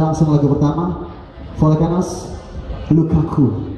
langsung lagu pertama Volkanos Lukaku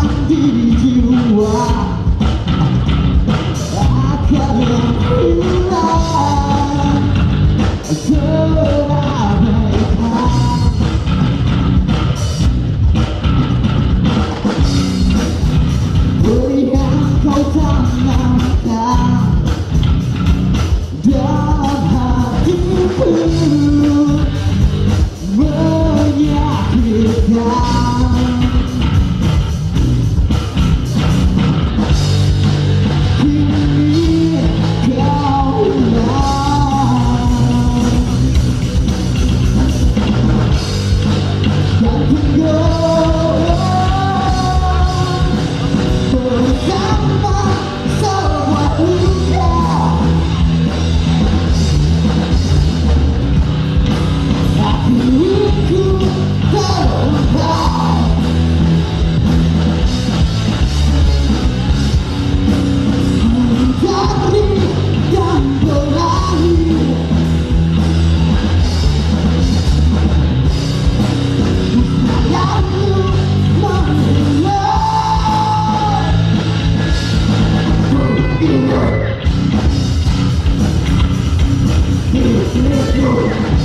I couldn't feel that. Thank you.